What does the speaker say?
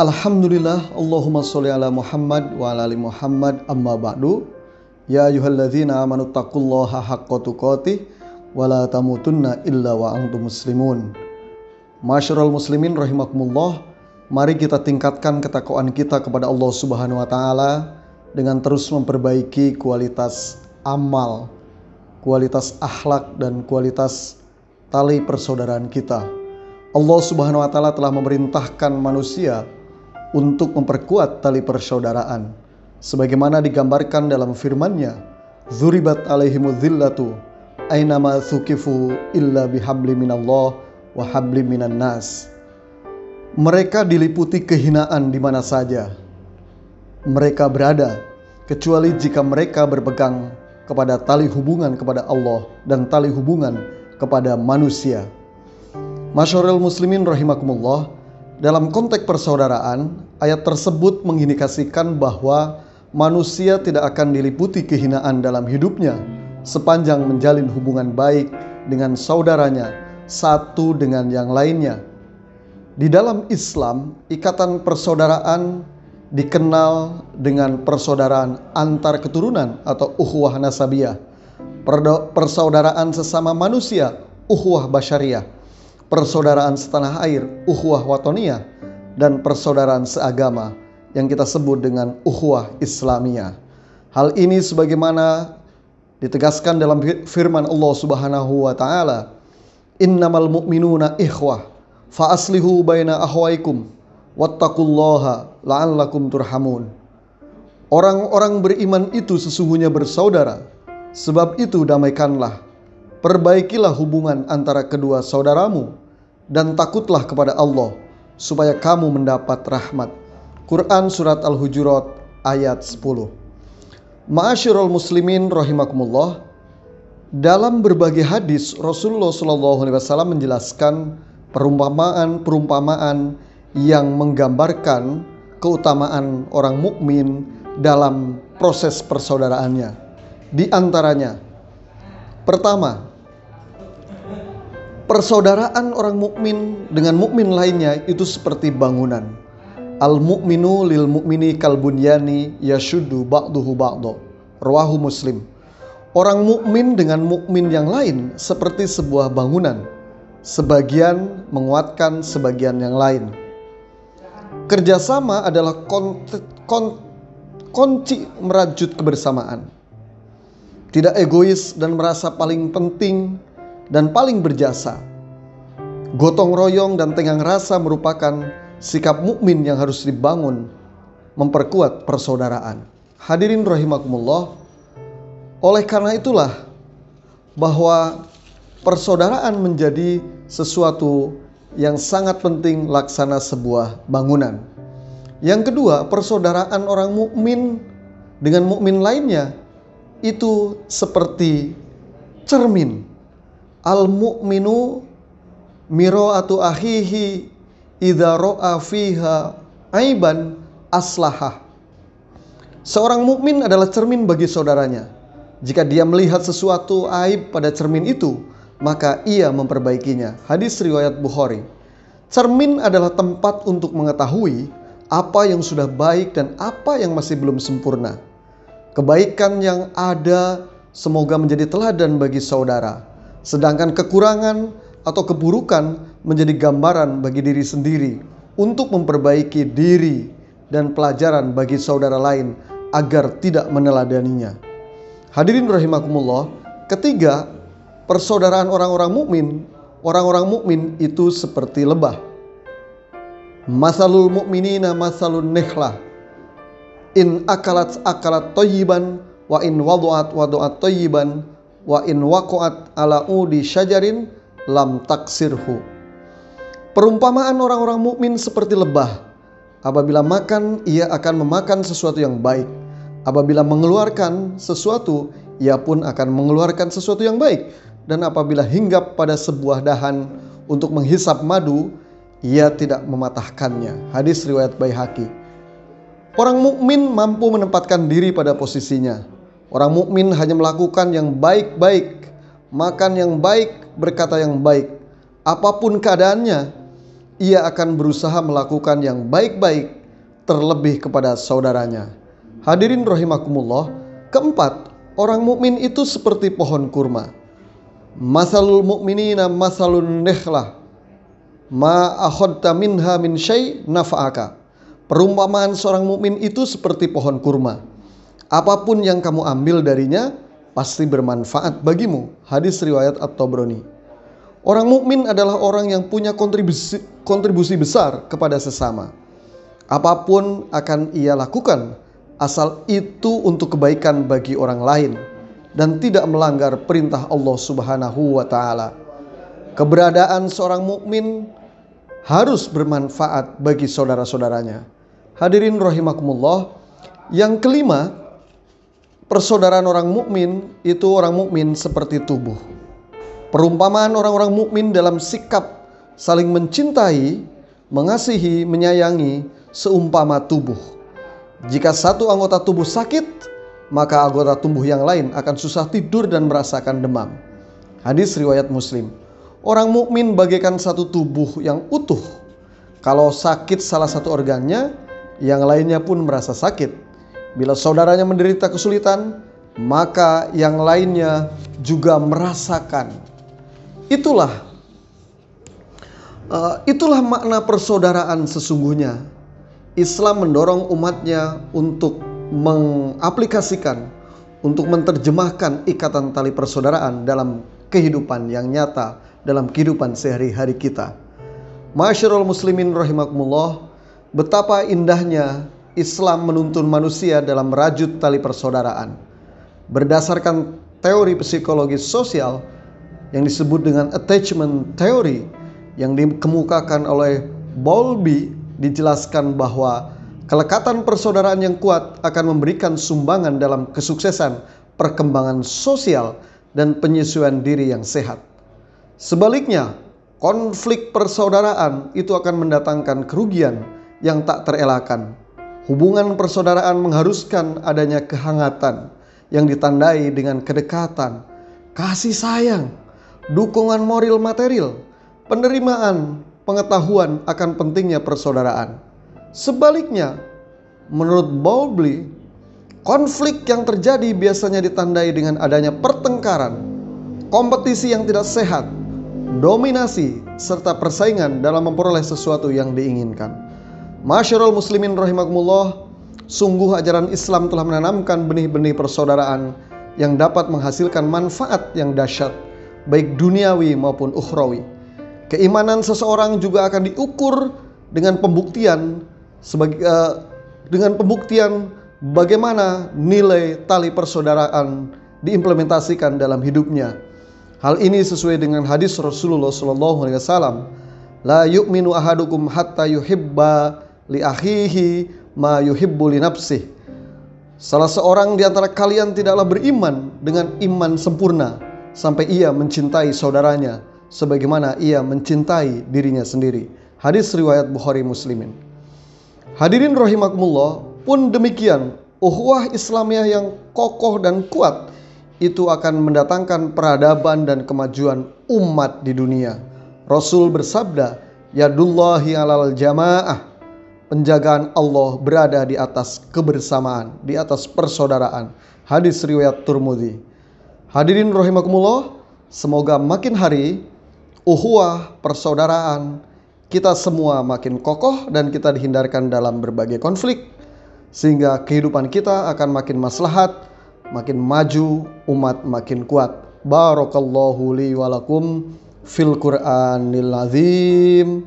Alhamdulillah Allahumma sholli ala Muhammad wa ala ali Muhammad. Amma ba'du. Ya ayuhalladzina amanu taqullaha haqqa tuqatih wa la tamutunna illa wa antum muslimun. Masyarul muslimin rahimakumullah Mari kita tingkatkan ketakwaan kita kepada Allah Subhanahu wa taala dengan terus memperbaiki kualitas amal, kualitas akhlak dan kualitas tali persaudaraan kita. Allah Subhanahu wa taala telah memerintahkan manusia untuk memperkuat tali persaudaraan. Sebagaimana digambarkan dalam firman-Nya Zuribat dhillatu ainama thukifu illa bihabli minallah wa habli minan nas. Mereka diliputi kehinaan di mana saja. Mereka berada kecuali jika mereka berpegang kepada tali hubungan kepada Allah dan tali hubungan kepada manusia. Masyarul muslimin rahimakumullah, dalam konteks persaudaraan, ayat tersebut mengindikasikan bahwa manusia tidak akan diliputi kehinaan dalam hidupnya sepanjang menjalin hubungan baik dengan saudaranya satu dengan yang lainnya. Di dalam Islam, ikatan persaudaraan dikenal dengan persaudaraan antar keturunan atau ukhuwah nasabiyah. Persaudaraan sesama manusia, ukhuwah basyariah. Persaudaraan setanah air, ukhuwah watoniyah. Dan persaudaraan seagama yang kita sebut dengan ukhuwah islamiyah. Hal ini sebagaimana ditegaskan dalam firman Allah Subhanahu wa taala, "Innamal mu'minuna ikhwah fa aslihu baina ahwaikum wattaqullaha la'allakum turhamun." Orang-orang beriman itu sesungguhnya bersaudara, sebab itu damaikanlah, perbaikilah hubungan antara kedua saudaramu, dan takutlah kepada Allah, supaya kamu mendapat rahmat. Quran Surat Al-Hujurat ayat 10 Ma'asyirul muslimin rahimakumullah Dalam berbagai hadis Rasulullah SAW menjelaskan perumpamaan-perumpamaan yang menggambarkan keutamaan orang mukmin dalam proses persaudaraannya. Di antaranya, pertama, persaudaraan orang mukmin dengan mukmin lainnya itu seperti bangunan. Al mukminu lil mukmini kal bunyani yashuddu ba'duhu ba'du. Rawahu Muslim. Orang mukmin dengan mukmin yang lain seperti sebuah bangunan. Sebagian menguatkan sebagian yang lain. Kerjasama adalah kon, kon, kunci merajut kebersamaan. Tidak egois dan merasa paling penting dan paling berjasa. Gotong royong dan tenggang rasa merupakan sikap mukmin yang harus dibangun memperkuat persaudaraan. Hadirin rahimakumullah. Oleh karena itulah bahwa persaudaraan menjadi sesuatu yang sangat penting laksana sebuah bangunan. Yang kedua, persaudaraan orang mukmin dengan mukmin lainnya itu seperti cermin. Al mukminu miraatu ahihi idza ra'a aiban aslahah. Seorang mukmin adalah cermin bagi saudaranya. Jika dia melihat sesuatu aib pada cermin itu, maka ia memperbaikinya. Hadis riwayat Bukhari. Cermin adalah tempat untuk mengetahui apa yang sudah baik dan apa yang masih belum sempurna. Kebaikan yang ada semoga menjadi teladan bagi saudara, sedangkan kekurangan atau keburukan menjadi gambaran bagi diri sendiri untuk memperbaiki diri dan pelajaran bagi saudara lain agar tidak meneladaninya. Hadirin rahimakumullah, ketiga, persaudaraan orang-orang mukmin, orang-orang mukmin itu seperti lebah. Masalul mukminina masalun nihlah. In akalat akalat toyiban wa in wadu'at wadu'at toyiban wa in waku'at ala udi syajarin lam taksirhu. Perumpamaan orang-orang mukmin seperti lebah. Apabila makan, ia akan memakan sesuatu yang baik. Apabila mengeluarkan sesuatu, ia pun akan mengeluarkan sesuatu yang baik. Dan apabila hinggap pada sebuah dahan untuk menghisap madu, ia tidak mematahkannya. Hadis riwayat Baihaqi. Orang mukmin mampu menempatkan diri pada posisinya. Orang mukmin hanya melakukan yang baik-baik, makan yang baik, berkata yang baik. Apa pun keadaannya, ia akan berusaha melakukan yang baik-baik terlebih kepada saudaranya. Hadirin rahimakumullah, keempat, orang mukmin itu seperti pohon kurma. Masalul mu'minina masalun nekhlah ma akhadta minha min syai nafa'aka. Perumpamaan seorang mukmin itu seperti pohon kurma. Apa pun yang kamu ambil darinya pasti bermanfaat bagimu. Hadis riwayat At-Tabrani. Orang mukmin adalah orang yang punya kontribusi, kontribusi besar kepada sesama. Apa pun akan ia lakukan asal itu untuk kebaikan bagi orang lain dan tidak melanggar perintah Allah Subhanahu wa taala. Keberadaan seorang mukmin harus bermanfaat bagi saudara-saudaranya. Hadirin rahimakumullah. Yang kelima, persaudaraan orang mukmin itu orang mukmin seperti tubuh. Perumpamaan orang-orang mukmin dalam sikap saling mencintai, mengasihi, menyayangi seumpama tubuh. Jika satu anggota tubuh sakit, maka anggota tubuh yang lain akan susah tidur dan merasakan demam. Hadis riwayat Muslim. Orang mukmin bagaikan satu tubuh yang utuh. Kalau sakit salah satu organnya, yang lainnya pun merasa sakit. Bila saudaranya menderita kesulitan, maka yang lainnya juga merasakan. Itulah uh, itulah makna persaudaraan sesungguhnya. Islam mendorong umatnya untuk mengaplikasikan, untuk menerjemahkan ikatan tali persaudaraan dalam kehidupan yang nyata dalam kehidupan sehari-hari kita. Masyarul muslimin rahimakumullah, betapa indahnya Islam menuntun manusia dalam merajut tali persaudaraan. Berdasarkan teori psikologi sosial yang disebut dengan attachment theory yang dikemukakan oleh Bowlby dijelaskan bahwa kelekatan persaudaraan yang kuat akan memberikan sumbangan dalam kesuksesan perkembangan sosial dan penyesuaian diri yang sehat. Sebaliknya, konflik persaudaraan itu akan mendatangkan kerugian yang tak terelakkan. Hubungan persaudaraan mengharuskan adanya kehangatan yang ditandai dengan kedekatan, kasih sayang, dukungan moral material, penerimaan, pengetahuan akan pentingnya persaudaraan. Sebaliknya, menurut Bowlby, konflik yang terjadi biasanya ditandai dengan adanya pertengkaran, kompetisi yang tidak sehat, dominasi, serta persaingan dalam memperoleh sesuatu yang diinginkan. Masyarul muslimin rahimakumullah, sungguh ajaran Islam telah menanamkan benih-benih persaudaraan yang dapat menghasilkan manfaat yang dahsyat, baik duniawi maupun ukhrawi. Keimanan seseorang juga akan diukur dengan pembuktian sebagai uh, dengan pembuktian bagaimana nilai tali persaudaraan diimplementasikan dalam hidupnya Hal ini sesuai dengan hadis Rasulullah wasallam, la yu'minu ahadukum hatta yuhibba li akhihi ma yuhibbu li nafsih. Salah seorang di antara kalian tidaklah beriman dengan iman sempurna sampai ia mencintai saudaranya sebagaimana ia mencintai dirinya sendiri. Hadis riwayat Bukhari Muslimin. Hadirin rahimakumullah, pun demikian, uhwah Islamiyah yang kokoh dan kuat itu akan mendatangkan peradaban dan kemajuan umat di dunia. Rasul bersabda, Yadullahi alal jamaah. Penjagaan Allah berada di atas kebersamaan, di atas persaudaraan. Hadis riwayat Turmudi. Hadirin rahimakumullah, semoga makin hari uhuah persaudaraan kita semua makin kokoh dan kita dihindarkan dalam berbagai konflik sehingga kehidupan kita akan makin maslahat makin maju, umat makin kuat. Barakallahu li walakum fil Qur'anil azim.